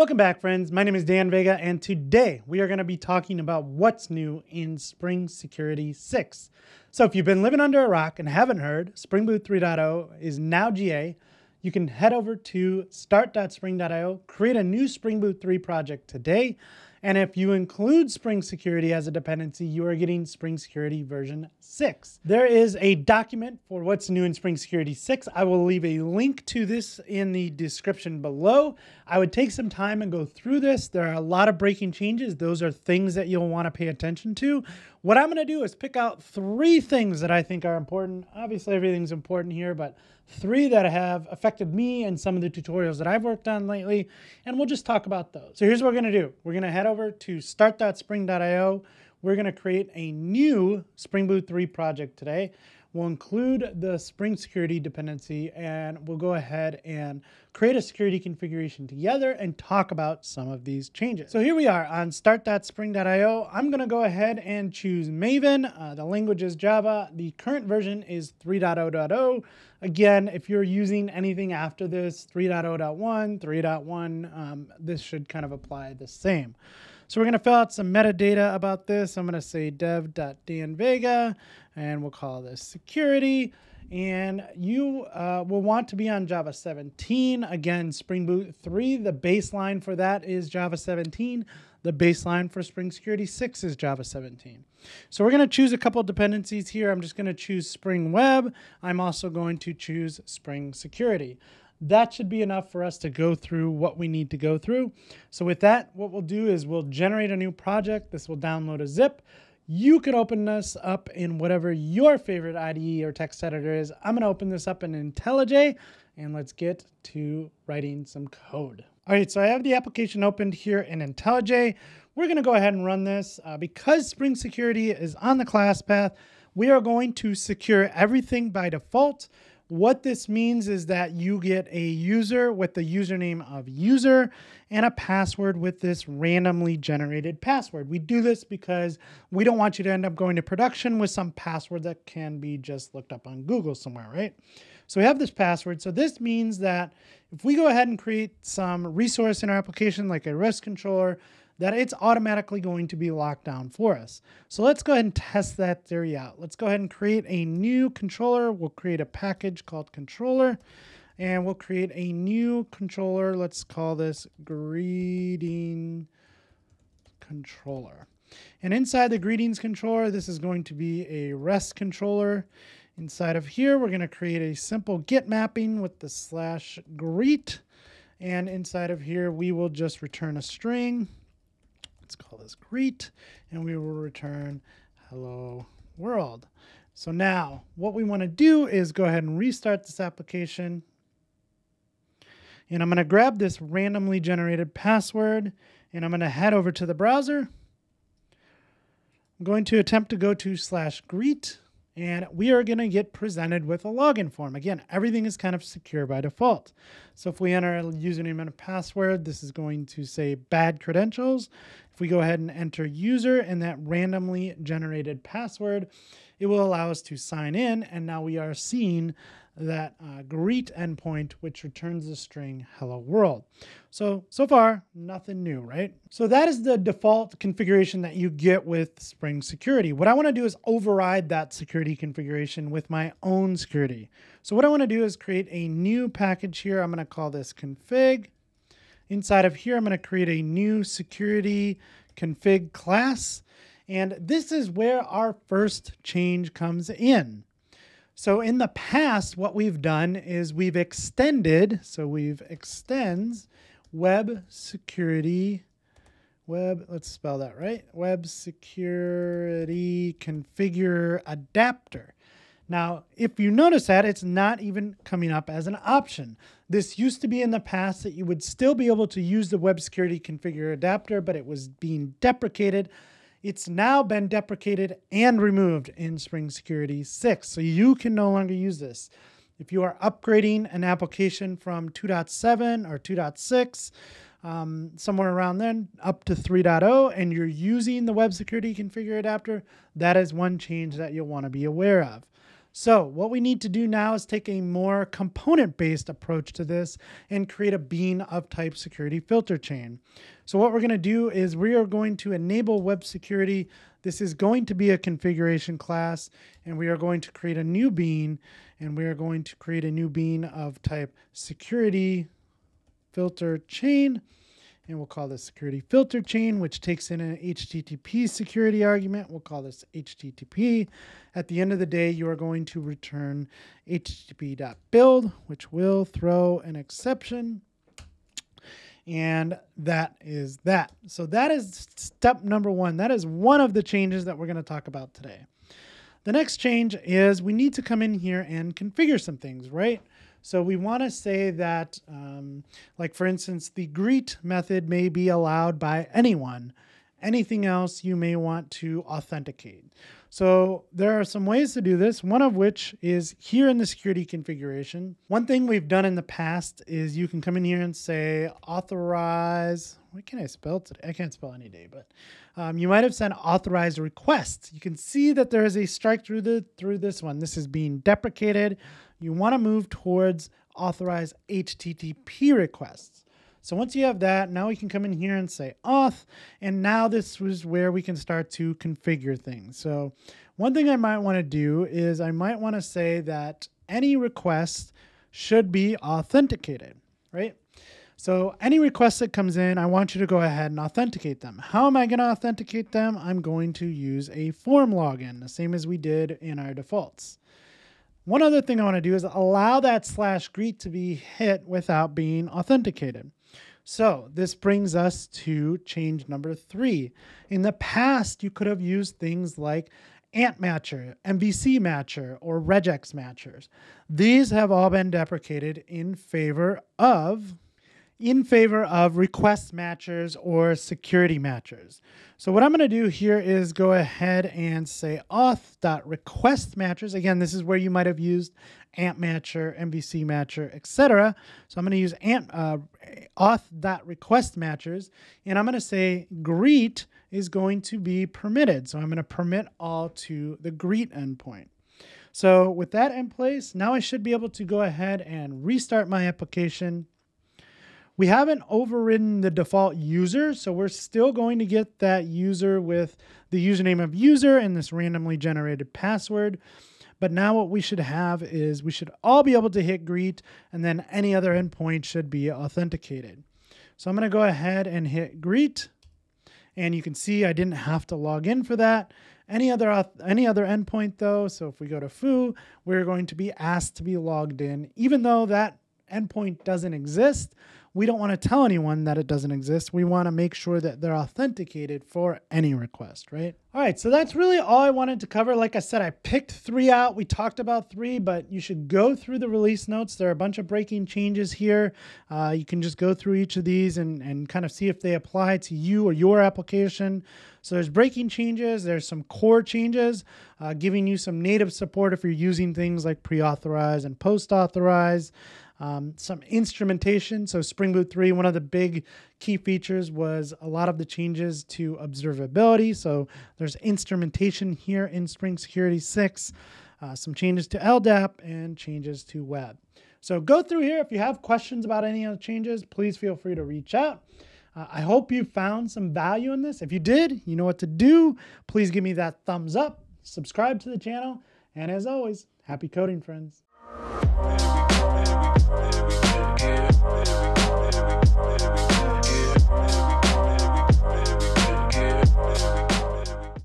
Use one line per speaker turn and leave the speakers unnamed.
Welcome back, friends. My name is Dan Vega, and today we are going to be talking about what's new in Spring Security 6. So, if you've been living under a rock and haven't heard, Spring Boot 3.0 is now GA. You can head over to start.spring.io, create a new Spring Boot 3 project today, and if you include Spring Security as a dependency, you are getting Spring Security version 6. There is a document for what's new in Spring Security 6. I will leave a link to this in the description below. I would take some time and go through this. There are a lot of breaking changes. Those are things that you'll want to pay attention to. What I'm going to do is pick out three things that I think are important. Obviously, everything's important here, but three that have affected me and some of the tutorials that I've worked on lately, and we'll just talk about those. So here's what we're to do. We're to head over to start.spring.io. We're to create a new Spring Boot 3 project today. We'll include the Spring Security dependency and we'll go ahead and create a security configuration together and talk about some of these changes. So here we are on start.spring.io. I'm going to go ahead and choose Maven. Uh, the language is Java. The current version is 3.0.0. Again, if you're using anything after this, 3.0.1, 3.1, um, this should kind of apply the same. So we're going to fill out some metadata about this. I'm going to say dev.danvega, and we'll call this security. And you uh, will want to be on Java 17. Again, Spring Boot 3, the baseline for that is Java 17. The baseline for Spring Security 6 is Java 17. So we're going to choose a couple dependencies here. I'm just going to choose Spring Web. I'm also going to choose Spring Security that should be enough for us to go through what we need to go through. So with that, what we'll do is we'll generate a new project. This will download a zip. You could open this up in whatever your favorite IDE or text editor is. I'm going to open this up in IntelliJ, and let's get to writing some code. All right, so I have the application opened here in IntelliJ. We're going to go ahead and run this. Uh, because Spring Security is on the class path, we are going to secure everything by default. What this means is that you get a user with the username of user and a password with this randomly generated password. We do this because we don't want you to end up going to production with some password that can be just looked up on Google somewhere, right? So we have this password. So this means that if we go ahead and create some resource in our application like a REST controller, that it's automatically going to be locked down for us. So let's go ahead and test that theory out. Let's go ahead and create a new controller. We'll create a package called controller and we'll create a new controller. Let's call this greeting controller. And inside the greetings controller, this is going to be a REST controller. Inside of here, we're going to create a simple get mapping with the slash greet. And inside of here, we will just return a string. Let's call this greet, and we will return hello world. So now what we want to do is go ahead and restart this application. And I'm going to grab this randomly generated password and I'm going to head over to the browser. I'm going to attempt to go to slash greet and we are going to get presented with a login form. Again, everything is kind of secure by default. So if we enter a username and a password, this is going to say bad credentials. If we go ahead and enter user and that randomly generated password, it will allow us to sign in. And now we are seeing that uh, greet endpoint, which returns the string hello world. So, so far, nothing new, right? So that is the default configuration that you get with Spring Security. What I wanna do is override that security configuration with my own security. So what I wanna do is create a new package here. I'm gonna call this config. Inside of here, I'm gonna create a new security config class. And this is where our first change comes in. So in the past, what we've done is we've extended, so we've extends web security, web, let's spell that right, web security configure adapter. Now, if you notice that, it's not even coming up as an option. This used to be in the past that you would still be able to use the web security configure adapter, but it was being deprecated it's now been deprecated and removed in Spring Security 6, so you can no longer use this. If you are upgrading an application from 2.7 or 2.6, um, somewhere around then, up to 3.0, and you're using the Web Security Configure Adapter, that is one change that you'll want to be aware of. So what we need to do now is take a more component-based approach to this and create a bean of type security filter chain. So what we're going to do is we are going to enable web security. This is going to be a configuration class, and we are going to create a new bean, and we are going to create a new bean of type security filter chain and we'll call this security filter chain, which takes in an HTTP security argument. We'll call this HTTP. At the end of the day, you are going to return http.build, which will throw an exception. And that is that. So that is step number one. That is one of the changes that we're going to talk about today. The next change is we need to come in here and configure some things, right? So we want to say that, um, like for instance, the greet method may be allowed by anyone. Anything else you may want to authenticate. So there are some ways to do this, one of which is here in the security configuration. One thing we've done in the past is you can come in here and say authorize, what can I spell today? I can't spell any day, but um, you might have sent authorized requests. You can see that there is a strike through the through this one. This is being deprecated you want to move towards authorized HTTP requests. So once you have that, now we can come in here and say auth, and now this is where we can start to configure things. So one thing I might want to do is I might want to say that any request should be authenticated, right? So any request that comes in, I want you to go ahead and authenticate them. How am I going to authenticate them? I'm going to use a form login, the same as we did in our defaults. One other thing I want to do is allow that slash greet to be hit without being authenticated. So this brings us to change number three. In the past, you could have used things like Ant Matcher, MVC Matcher, or regex matchers. These have all been deprecated in favor of in favor of request matchers or security matchers. So what I'm going to do here is go ahead and say auth.request matchers. Again, this is where you might have used ANT matcher, MVC matcher, etc. So I'm going to use ant, uh, auth.request matchers, and I'm going to say greet is going to be permitted. So I'm going to permit all to the greet endpoint. So with that in place, now I should be able to go ahead and restart my application we haven't overridden the default user, so we're still going to get that user with the username of user and this randomly generated password. But now what we should have is we should all be able to hit greet and then any other endpoint should be authenticated. So I'm going to go ahead and hit greet and you can see I didn't have to log in for that. Any other any other endpoint though, so if we go to foo, we're going to be asked to be logged in even though that endpoint doesn't exist we don't want to tell anyone that it doesn't exist. We want to make sure that they're authenticated for any request, right? All right, so that's really all I wanted to cover. Like I said, I picked three out. We talked about three, but you should go through the release notes. There are a bunch of breaking changes here. Uh, you can just go through each of these and, and kind of see if they apply to you or your application. So there's breaking changes. There's some core changes, uh, giving you some native support if you're using things like pre-authorize and post-authorize. Um, some instrumentation. So Spring Boot 3, one of the big key features was a lot of the changes to observability. So there's instrumentation here in Spring Security 6, uh, some changes to LDAP and changes to web. So go through here. If you have questions about any of the changes, please feel free to reach out. Uh, I hope you found some value in this. If you did, you know what to do. Please give me that thumbs up, subscribe to the channel, and as always, happy coding, friends. Maybe we